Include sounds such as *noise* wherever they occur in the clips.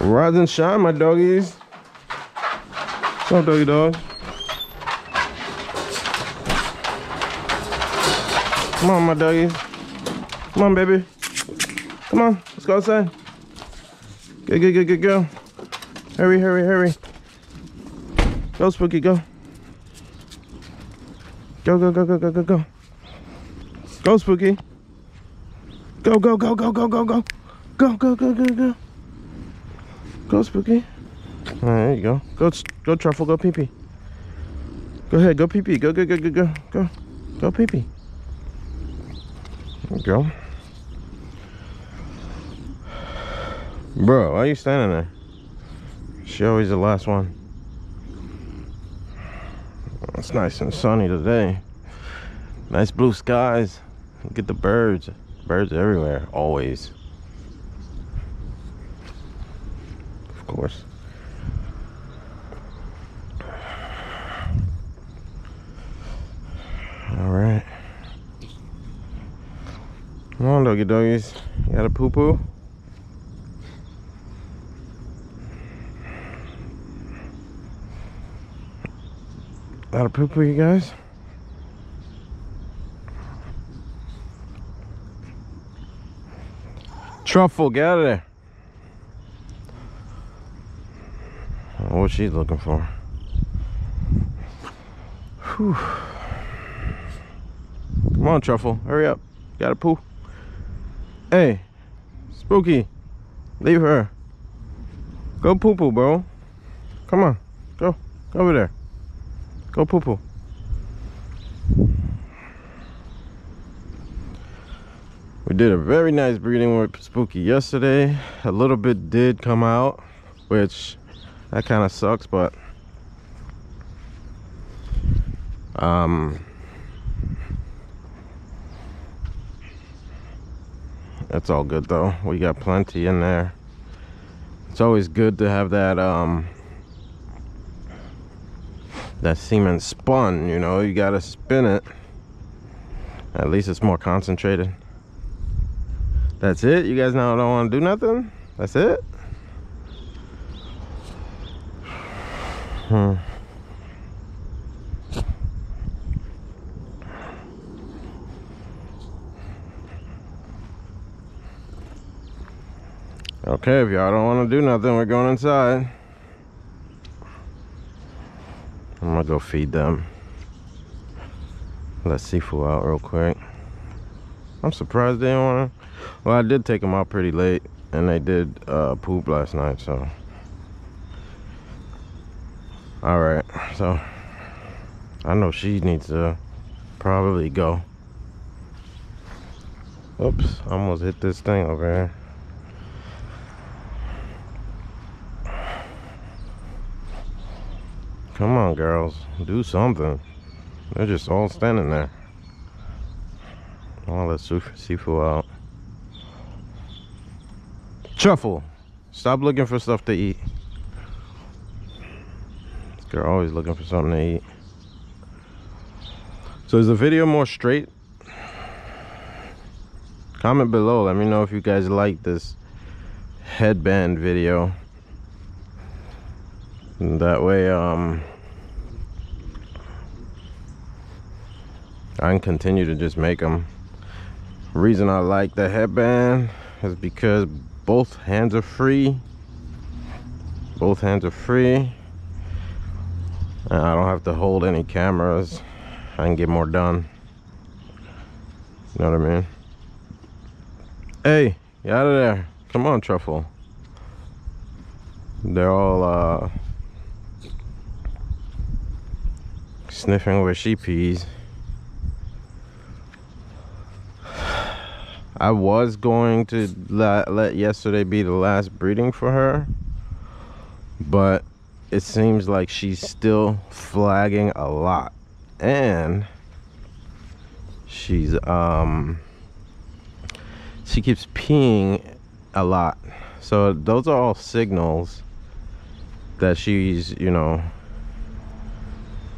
Rise and shine, my doggies. What's up, doggy dog? Come on, my doggies. Come on, baby. Come on, let's go outside. Go, go, go, go, go. Hurry, hurry, hurry. Go, Spooky, go. Go, go, go, go, go, go, go. Go, Spooky. Go, go, go, go, go, go, go. Go, go, go, go, go. Go, Spooky. Right, there you go. Go, go, Truffle. Go, pee pee. Go ahead. Go, pee pee. Go, go, go, go, go, go. Go, pee pee. There you go. Bro, why are you standing there? She always the last one. It's nice and sunny today. Nice blue skies. Look at the birds. Birds everywhere, always. Course. All right. Come on, doggy doggies. You got a poo poo? Got a poo poo, you guys? Truffle, get out of there. What she's looking for. Whew. Come on, Truffle. Hurry up. Got a poo. Hey, Spooky. Leave her. Go poo poo, bro. Come on. Go. Go over there. Go poo poo. We did a very nice breeding with Spooky yesterday. A little bit did come out, which that kind of sucks, but um, that's all good though. We got plenty in there. It's always good to have that um, that semen spun, you know, you gotta spin it. At least it's more concentrated. That's it? You guys now don't want to do nothing? That's it? Hmm. Okay, if y'all don't want to do nothing, we're going inside. I'm gonna go feed them. Let Sifu out real quick. I'm surprised they don't want to well, I did take them out pretty late, and they did uh, poop last night, so. Alright, so. I know she needs to probably go. Oops, almost hit this thing over here. Come on, girls. Do something. They're just all standing there. I'll let Sifu out. Truffle, stop looking for stuff to eat. Girl always looking for something to eat. So is the video more straight? Comment below, let me know if you guys like this headband video. And that way, um, I can continue to just make them. reason I like the headband is because both hands are free both hands are free I don't have to hold any cameras. I can get more done. You know what I mean? Hey get out of there. Come on truffle. They're all uh sniffing where she pees I was going to let, let yesterday be the last breeding for her but it seems like she's still flagging a lot. And she's um she keeps peeing a lot. So those are all signals that she's you know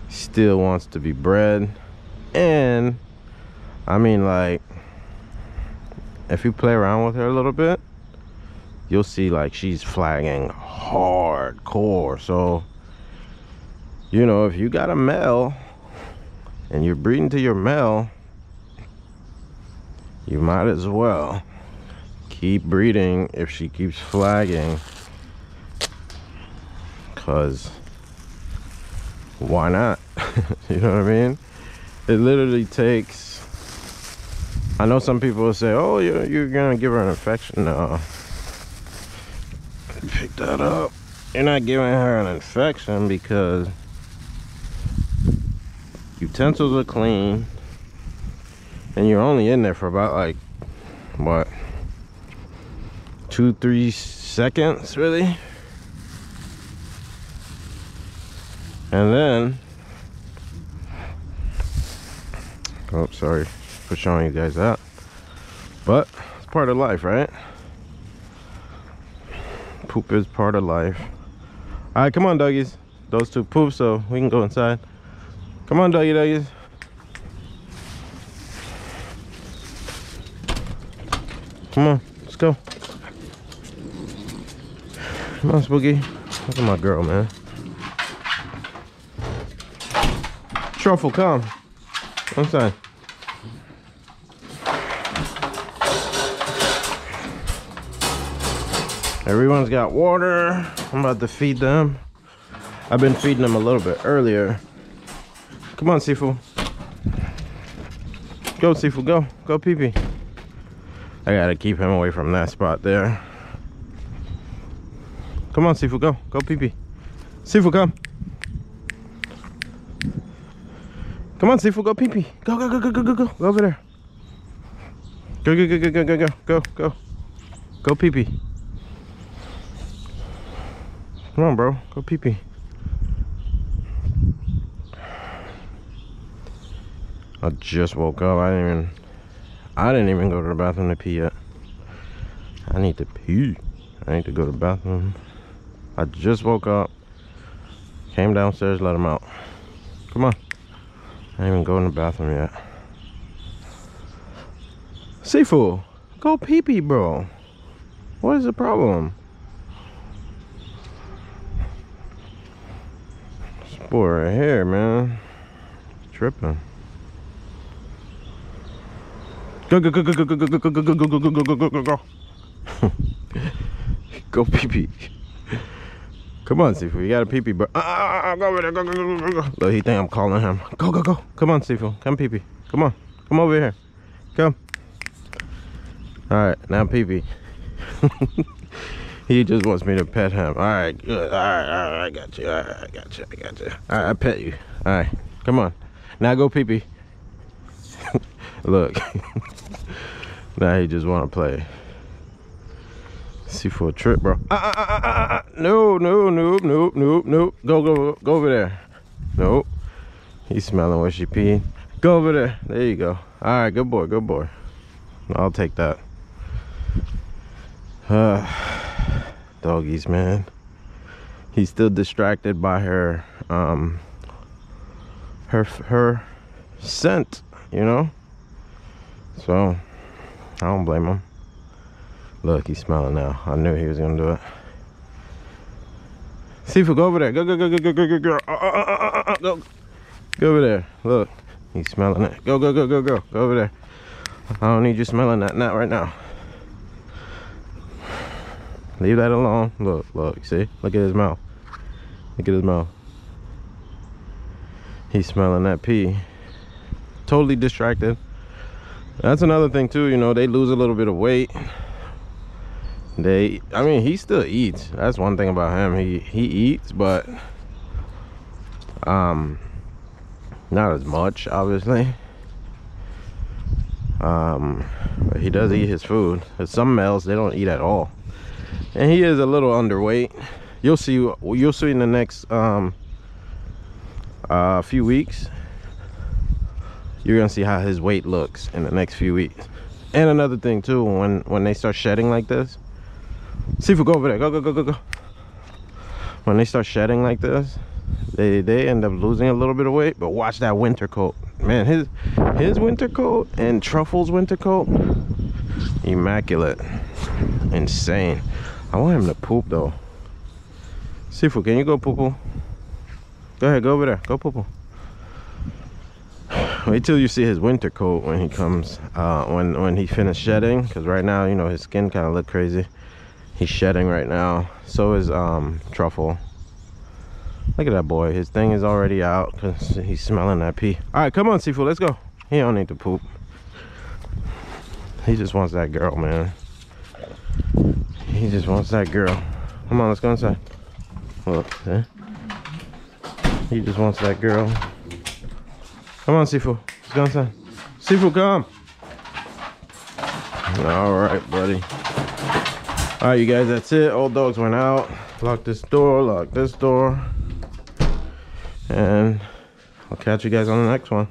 still wants to be bred. And i mean like if you play around with her a little bit you'll see like she's flagging hardcore. So you know if you got a male and you're breeding to your male you might as well keep breeding if she keeps flagging. Because why not? *laughs* You know what i mean? It literally takes i know some people will say oh you're, you're gonna give her an infection. No pick that up. You're not giving her an infection because utensils are clean and you're only in there for about like what two three seconds really? And then oh sorry for showing you guys that but it's part of life right poop is part of life. All right come on doggies. Those two poop so we can go inside. Come on doggy doggies. Come on let's go. Come on spooky. Look at my girl man. Truffle come. Inside Everyone's got water. I'm about to feed them. I've been feeding them a little bit earlier. Come on, Sifu. Go, Sifu, go. Go pee pee. I gotta keep him away from that spot there. Come on, Sifu, go. Go pee pee. Sifu, come. Come on, Sifu, go pee pee. Go, go, go, go, go, go, go. Go over there. Go, go, go, go, go, go, go, go, go. Go pee pee. Come on, bro. Go pee pee. I just woke up. I didn't even I didn't even go to the bathroom to pee yet. I need to pee. I need to go to the bathroom. I just woke up. Came downstairs, let him out. Come on. I didn't even go in the bathroom yet. Sifu, go pee pee, bro. What is the problem? Boy right here, man. Tripping. Go go go go go go go go go go go go go go go go go go pee pee. Come on, Sifu. You got a pee pee, bro. Ah, go over there. Go go go go go. Look, he think I'm calling him. Go go go. Come on, Sifu. Come pee pee. Come on. Come over here. Come. All right, now pee pee. He just wants me to pet him. All right, good. All right, all right, I got you. All right, I got you. I got you. All right, I pet you. All right, come on. Now go pee pee. *laughs* Look. *laughs* now he just want to play. Sifu a trip, bro. Ah, ah, ah, ah no, no, nope, nope, nope, nope. Go, go, go over there. Nope. He's smelling what she peed. Go over there. There you go. All right, good boy, good boy. I'll take that. Uh, *sighs* doggies man he's still distracted by her um her her scent you know so i don't blame him look he's smelling now i knew he was gonna do it Sifu, go over there. Go, go, go, go, go, go, go, go. Uh, uh, uh, go. Go over there. Look, he's smelling it. Go, go, go, go, go. Go over there. I don't need you smelling that nut right now. Leave that alone. Look, look, see? Look at his mouth. Look at his mouth. He's smelling that pee. Totally distracted. That's another thing too, you know, they lose a little bit of weight. They, I mean, he still eats. That's one thing about him. He he eats, but um, not as much, obviously. Um, but he does eat his food. But some males, they don't eat at all and he is a little underweight. You'll see you'll see in the next um uh few weeks you're gonna see how his weight looks in the next few weeks. And another thing too when when they start shedding like this see if we go over there. Go go go go go. When they start shedding like this they they end up losing a little bit of weight but watch that winter coat. Man his his winter coat and truffle's winter coat immaculate. Insane I want him to poop though. Sifu, can you go poo poo? Go ahead, go over there. Go poo poo. *sighs* Wait till you see his winter coat when he comes, uh, when when he finished shedding. Cause right now, you know, his skin kind of look crazy. He's shedding right now. So is um Truffle. Look at that boy. His thing is already out because he's smelling that pee. All right, come on, Sifu, let's go. He don't need to poop. He just wants that girl, man. He just wants that girl. Come on, let's go inside. Look, see? He just wants that girl. Come on, Sifu. Let's go inside. Sifu, come. All right, buddy. All right, you guys, that's it. Old dogs went out. Lock this door, lock this door. And I'll catch you guys on the next one.